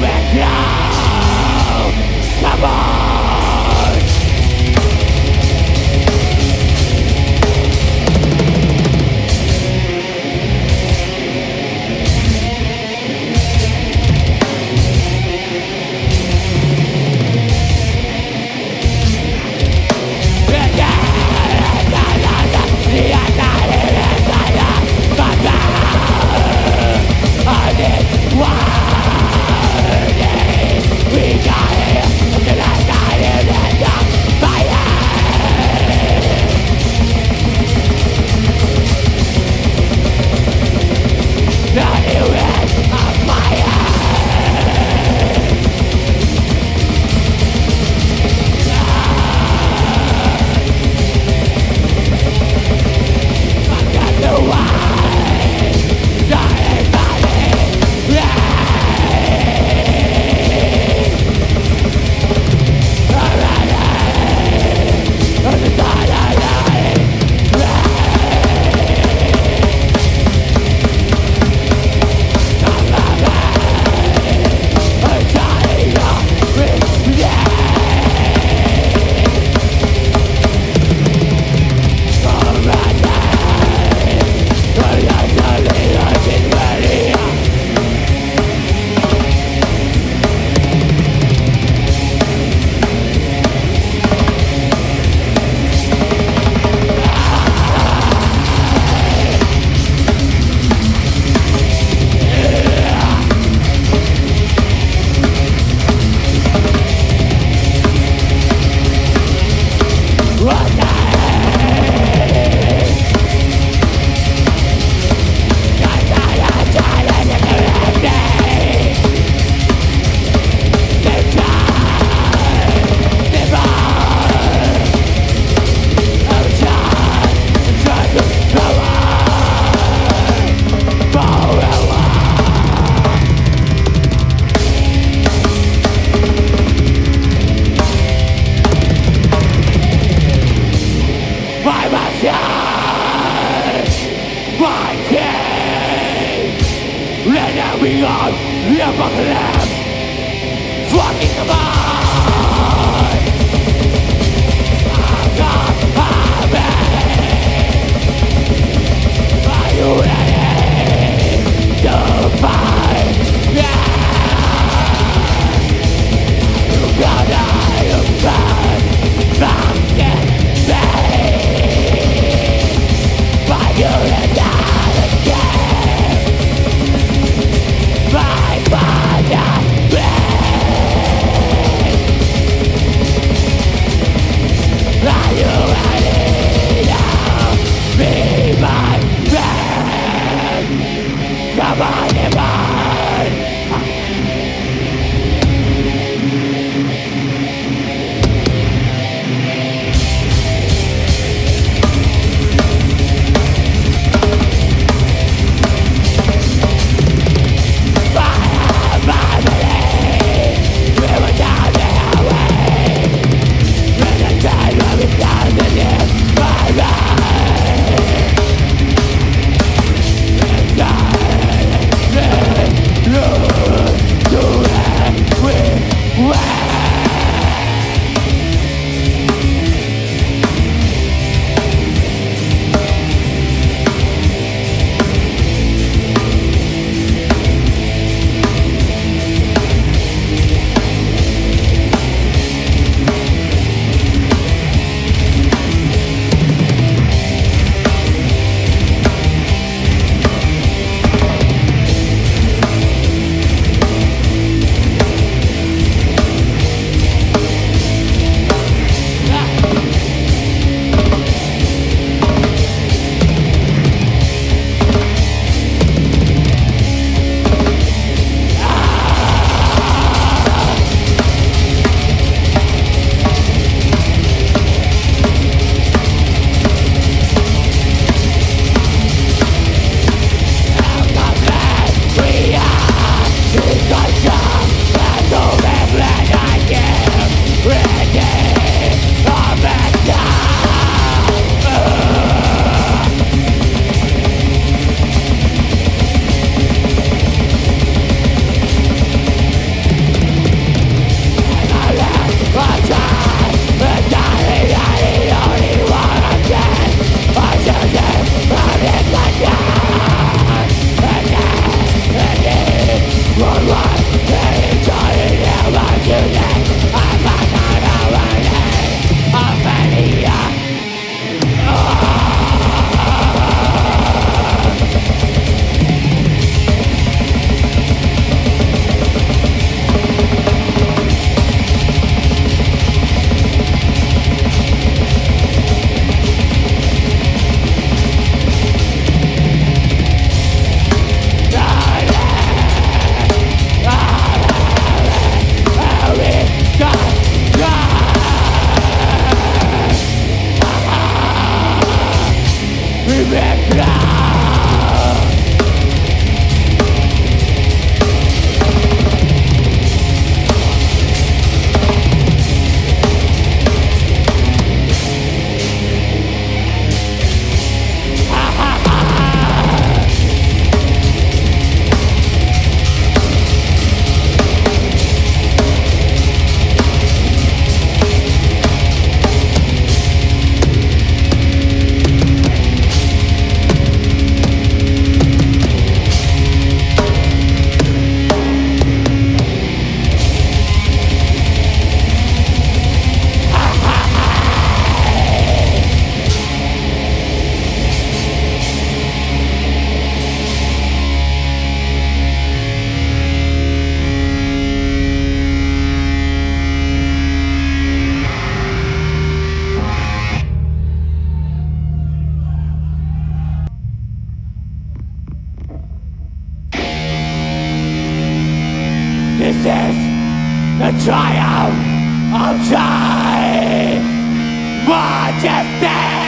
me go! Come on! triumph of time, majesty.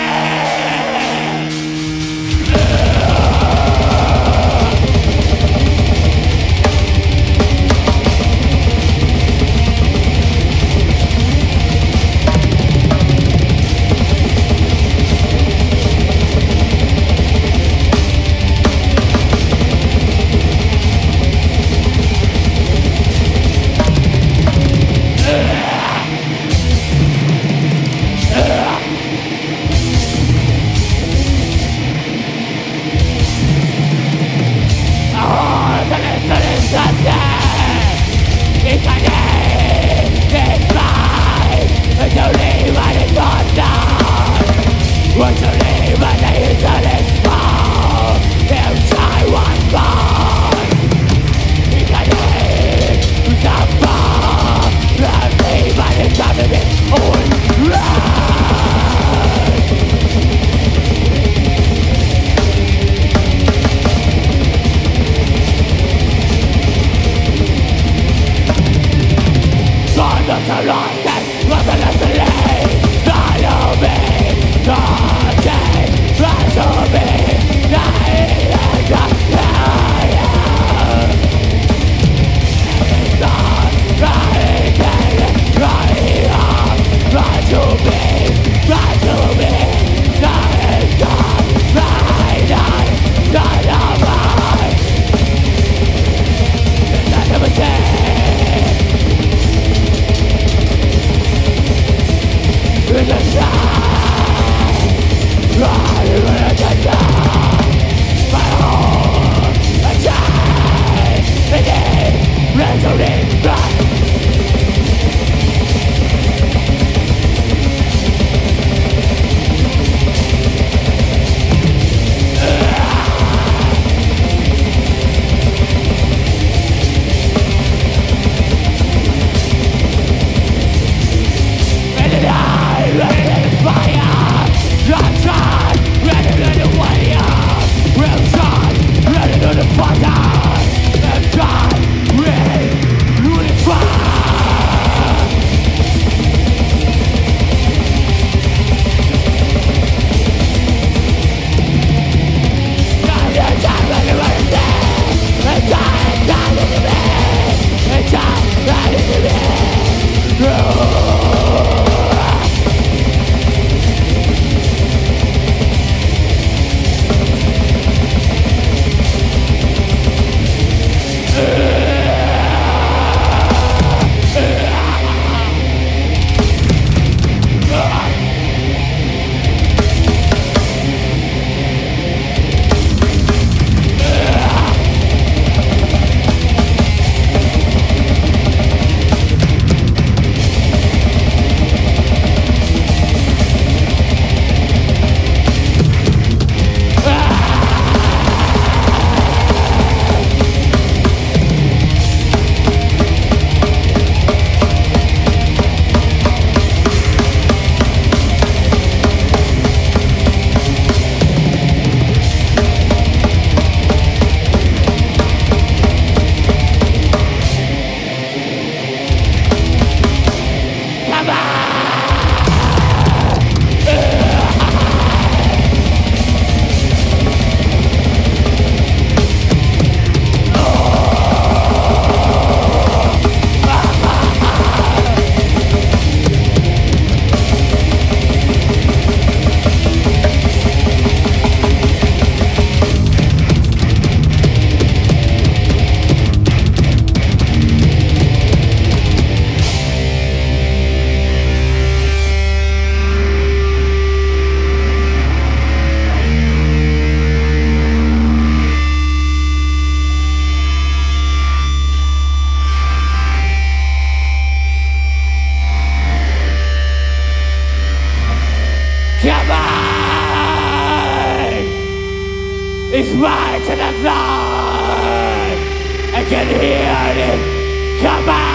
Is right to the sun. I can hear it coming. the